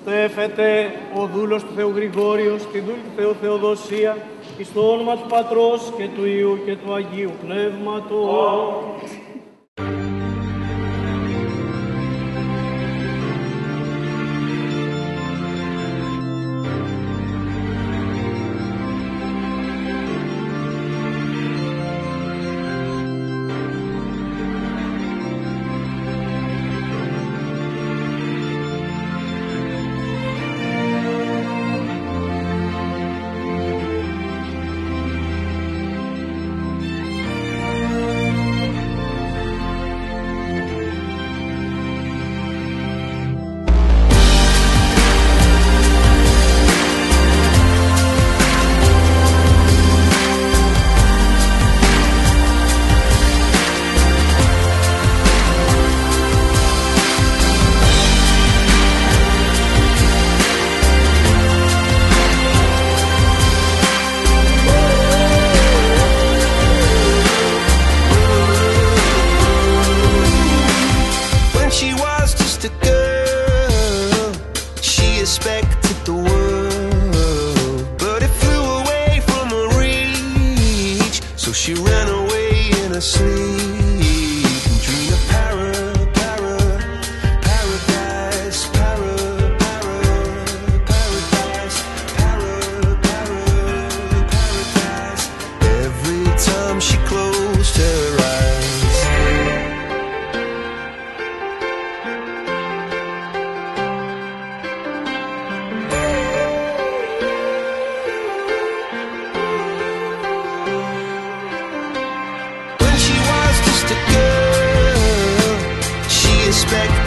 Στέφεται ο δούλος του Θεού Γρηγόριος, την δούλη του Θεού Θεοδοσία, εις το όνομα του Πατρός και του Υιού και του Αγίου Πνεύματος. mistake